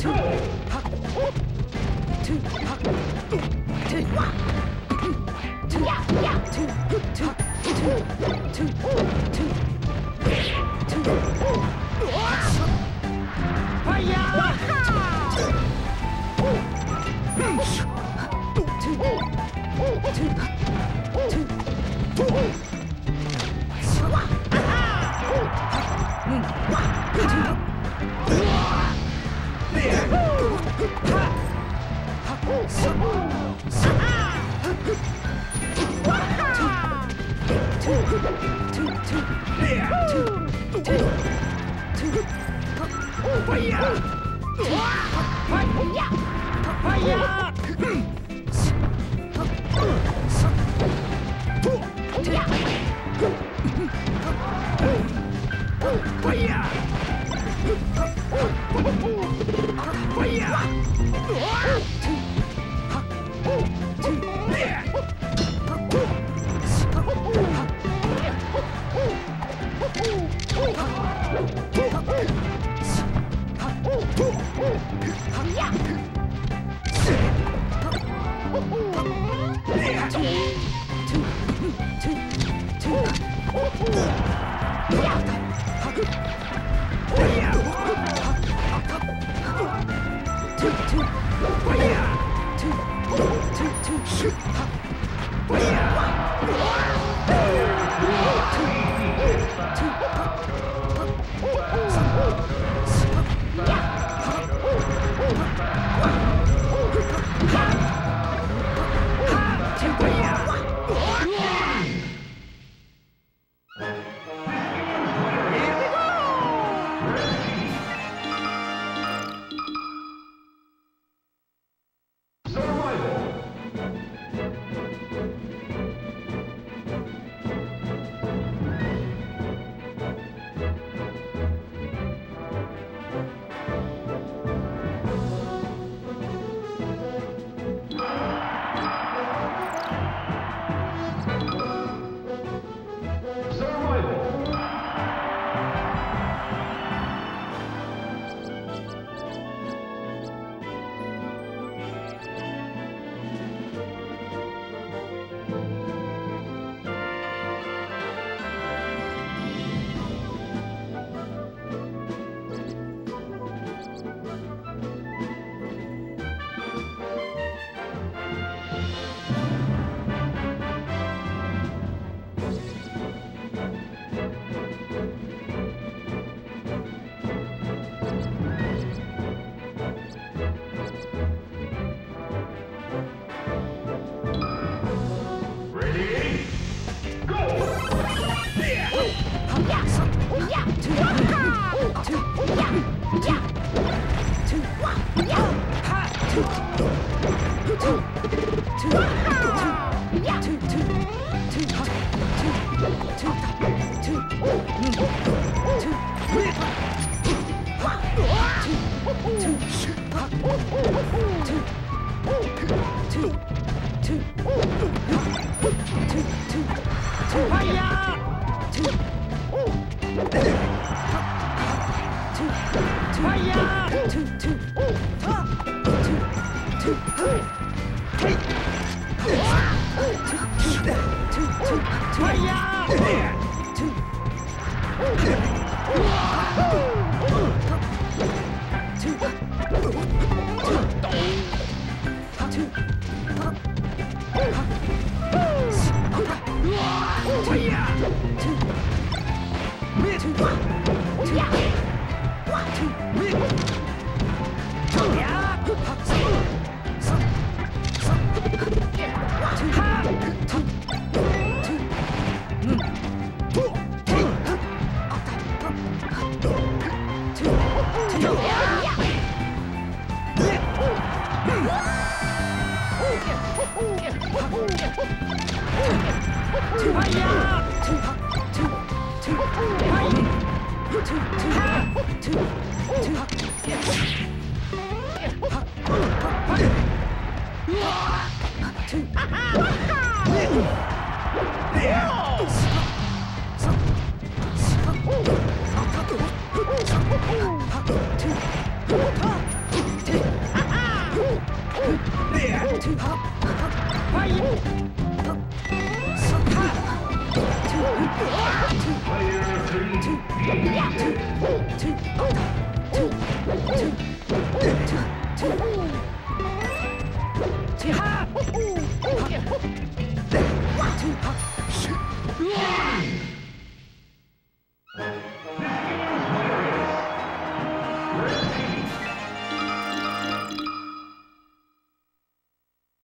Two, two, two. Yeah! Shoot! Fire! Yeah! Oh! two.